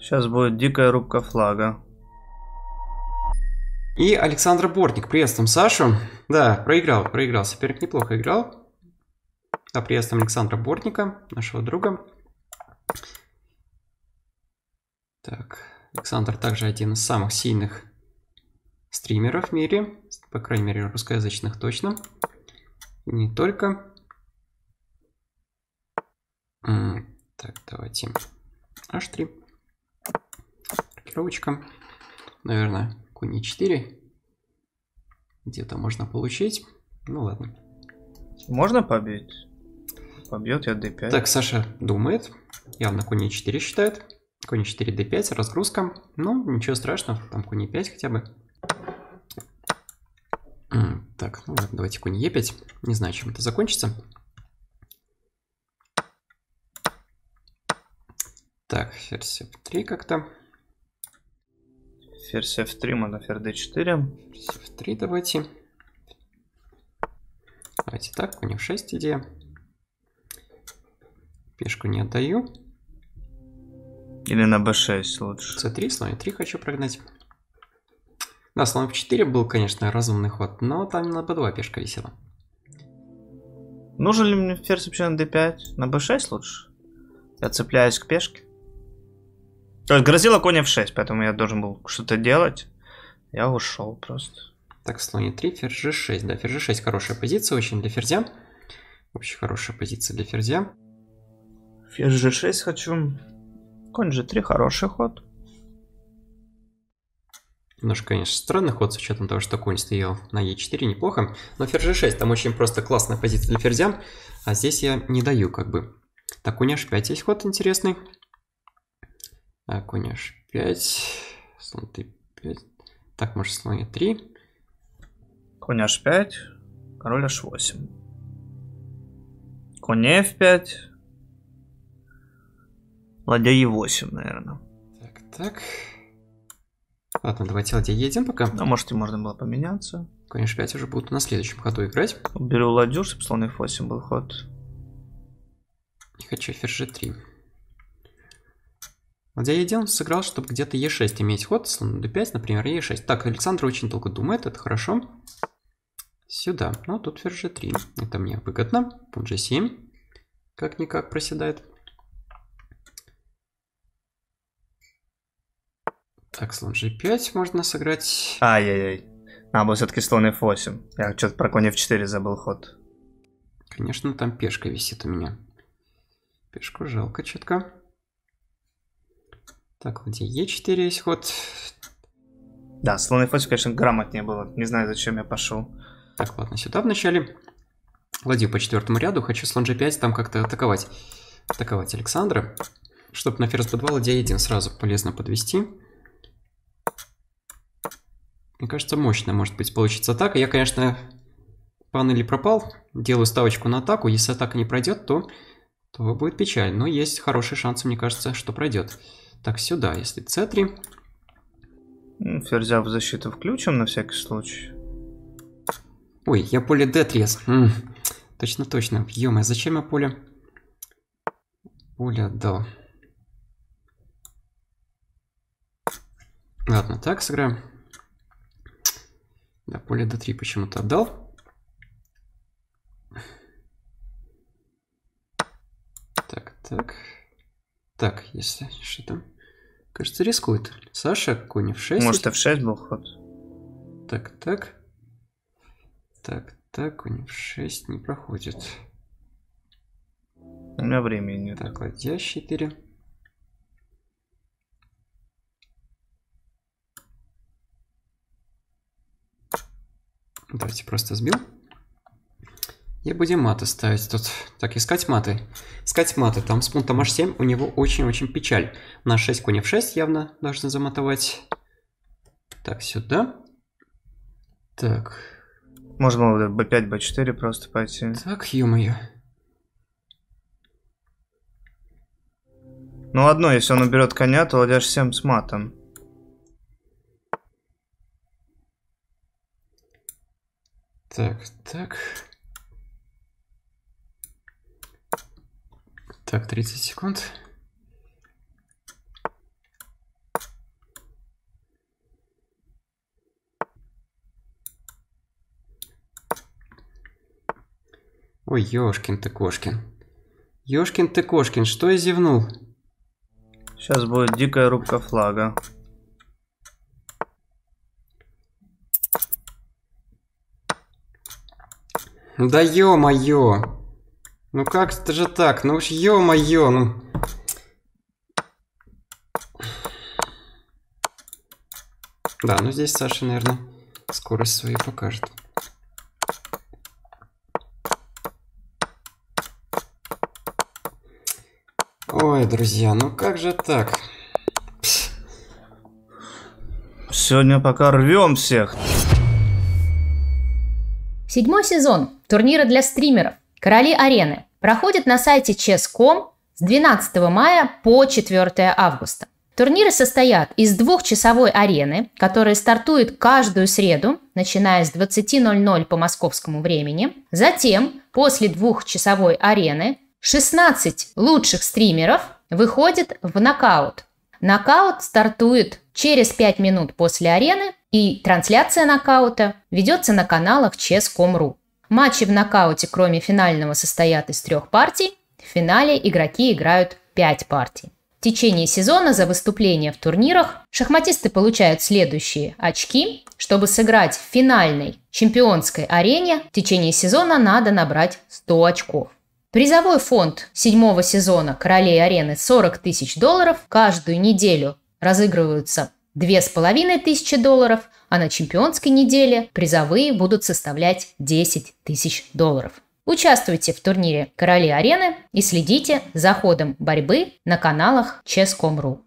Сейчас будет дикая рубка флага. И Александр Бортник. Приветствуем Сашу. Да, проиграл, проиграл. Соперник неплохо играл. Да, приветствуем Александра Бортника, нашего друга. Так, Александр также один из самых сильных стримеров в мире. По крайней мере, русскоязычных точно. И не только. Так, давайте. H3. Маркировочка. Наверное, куни 4. Где-то можно получить. Ну ладно. Можно побить? Побьет я d5. Так, Саша думает. Явно куни 4 считает. Куни 4 d5, разгрузка. Ну, ничего страшного, там куни 5 хотя бы. Так, ну ладно, давайте куни e5. Не знаю, чем это закончится. Так, ферзь f3 как-то. Ферзь f3, можно ферзь d4. Ферзь f3 давайте. Давайте так, конь f6 идея. Пешку не отдаю. Или на b6 лучше. c3, слон 3 хочу прогнать. Да, слон f4 был, конечно, разумный ход, но там на b2 пешка висела. Нужен ли мне ферзь вообще на d5? На b6 лучше? Я цепляюсь к пешке. То есть грозила конь f6, поэтому я должен был что-то делать. Я ушел просто. Так, слон 3, ферзь g6. Да, ферзь g6 хорошая позиция очень для ферзя. Очень хорошая позиция для ферзя. Ферзь g6 хочу. Конь g3 хороший ход. Немножко, конечно, странный ход, с учетом того, что конь стоял на e4, неплохо. Но ферзь g6, там очень просто классная позиция для ферзя. А здесь я не даю, как бы. Так, конь h5 есть ход интересный. А, конь h5, слон t5. Так, может слон e3. Конь h5, король h8. Конь f5. Ладья e8, наверное. Так, так. Ладно, давайте ладья e1 пока. А может и можно было поменяться. Конь h5 уже будут на следующем ходу играть. Беру ладью, чтобы слон f8 был ход. Не хочу ферзь g3. Ладья e1 он сыграл, чтобы где-то e6 иметь ход, слон d5, например, e6. Так, Александр очень долго думает, это хорошо. Сюда. Ну, тут ферзь g3. Это мне выгодно. Пун g7. Как-никак проседает. Так, слон g5 можно сыграть. Ай-яй-яй. Надо было все-таки слон f8. Я что-то про конь f4 забыл ход. Конечно, там пешка висит у меня. Пешку жалко четко. Так, ладья e4 есть ход. Да, слон f8, конечно, грамотнее было. Не знаю, зачем я пошел. Так, ладно, сюда вначале. Ладью по четвертому ряду. Хочу слон g5 там как-то атаковать. Атаковать Александра. Чтобы на ферзь b2 ладья e1 сразу полезно подвести. Мне кажется, мощно может быть получится атака. Я, конечно, пан или пропал. Делаю ставочку на атаку. Если атака не пройдет, то, то будет печаль. Но есть хороший шанс, мне кажется, что пройдет. Так, сюда, если c3. Ферзя в защиту включим на всякий случай. Ой, я поле d3. точно, точно. ё зачем я поле? Поле отдал. Ладно, так сыграем. Да, поле d3 почему-то отдал. Так, так. Так, если что там... Кажется, рискует. Саша, конь f6. Может, f6 был ход? Так, так. Так, так, конь f6 не проходит. У меня времени нет. Так, ладья 4. Давайте просто сбил. И будем маты ставить тут. Так, искать маты. Искать маты. Там с пунктом h7 у него очень-очень печаль. На 6 конь f6 явно должны замотовать. Так, сюда. Так. Можно было b5, b4 просто пойти. Так, ё-моё. Ну одно, если он уберет коня, то ладья h7 с матом. Так, так. Так, 30 секунд. Ой, ёшкин ты кошкин. Ёшкин ты кошкин, что я зевнул? Сейчас будет дикая рубка флага. Да ё-моё! Ну как это же так? Ну уж ё-моё, ну... Да, ну здесь Саша, наверное, скорость свою покажет. Ой, друзья, ну как же так? Сегодня пока рвем всех. Седьмой сезон турнира для стримеров «Короли арены» проходит на сайте chess.com с 12 мая по 4 августа. Турниры состоят из двухчасовой арены, которая стартует каждую среду, начиная с 20.00 по московскому времени. Затем, после двухчасовой арены, 16 лучших стримеров выходят в нокаут. Нокаут стартует через 5 минут после арены, и трансляция нокаута ведется на каналах chess.com.ru. Матчи в нокауте, кроме финального, состоят из трех партий. В финале игроки играют 5 партий. В течение сезона за выступления в турнирах шахматисты получают следующие очки. Чтобы сыграть в финальной чемпионской арене, в течение сезона надо набрать 100 очков. Призовой фонд седьмого сезона «Королей арены» 40 тысяч долларов. Каждую неделю разыгрываются две с половиной тысячи долларов, а на чемпионской неделе призовые будут составлять 10 тысяч долларов. Участвуйте в турнире «Короли арены» и следите за ходом борьбы на каналах Chess.com.ru.